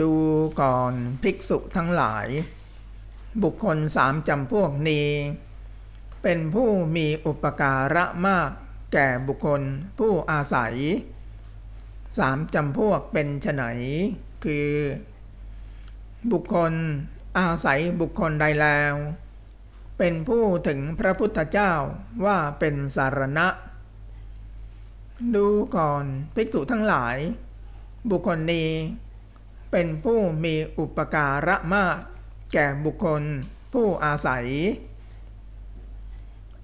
ดูก่อนภิกษุทั้งหลาย บุคคลสามจำพวกนี้ เป็นผู้มีอุปการะมาก แก่บุคคลผู้อาศัยสามจำพวกเป็นไฉนคือ บุคคลอาศัยบุคคลใดแล้ว เป็นผู้ถึงพระพุทธเจ้าว่าเป็นสารณะ ดูก่อนภิกษุทั้งหลาย บุคคลนี้ เป็นผู้มีอุปการะมากแก่บุคคลผู้อาศัย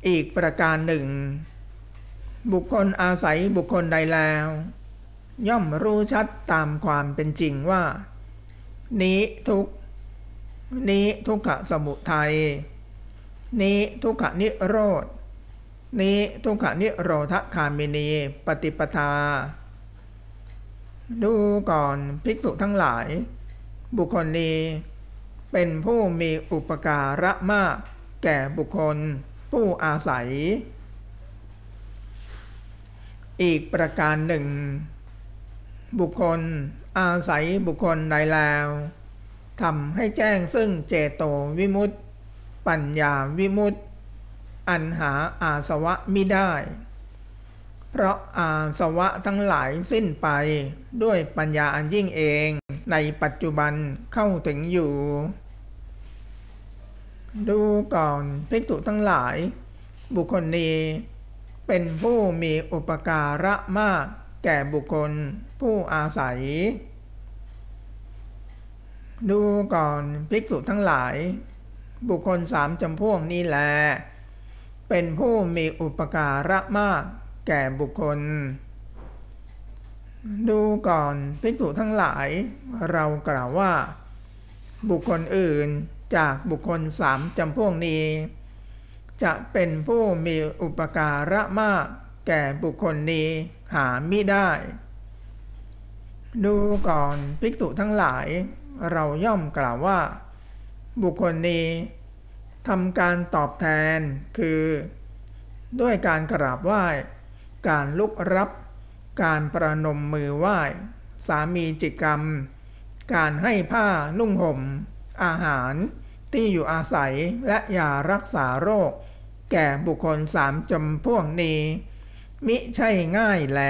อีกประการหนึ่ง บุคคลอาศัยบุคคลใดแล้ว ย่อมรู้ชัดตามความเป็นจริงว่า นี้ทุกนี้ทุกขสมุทัย นี้ทุกขนิโรธ นี้ทุกขนิโรธคามินี ปฏิปทา ดูก่อนภิกษุทั้งหลาย บุคคลนี้เป็นผู้มีอุปการะมาก แก่บุคคลผู้อาศัย อีกประการหนึ่ง บุคคลอาศัยบุคคลใดแล้วทำให้แจ้งซึ่งเจโตวิมุตติ ปัญญาวิมุตติ อันหาอาสวะมิได้ เพราะอาสวะทั้งหลายสิ้นไป ด้วยปัญญาอันยิ่งเอง ในปัจจุบันเข้าถึงอยู่ ดูก่อนภิกษุทั้งหลาย บุคคลนี้เป็นผู้มีอุปการะมาก แก่บุคคลผู้อาศัย ดูก่อนภิกษุทั้งหลาย บุคคลสามจำพวกนี้แล เป็นผู้มีอุปการะมาก แก่บุคคล ดูก่อนภิกษุทั้งหลาย เรากล่าวว่า บุคคลอื่นจากบุคคลสามจำพวกนี้ จะเป็นผู้มีอุปการะมากแก่บุคคลนี้หาไม่ได้ ดูก่อนภิกษุทั้งหลาย เราย่อมกล่าวว่า บุคคลนี้ทำการตอบแทนคือ ด้วยการกราบไหว้ การลุกรับ การประนมมือไหว้ สามีจิกรรม การให้ผ้านุ่งห่ม อาหาร ที่อยู่อาศัยและยารักษาโรค แก่บุคคลสามจำพวกนี้ มิใช่ง่ายแล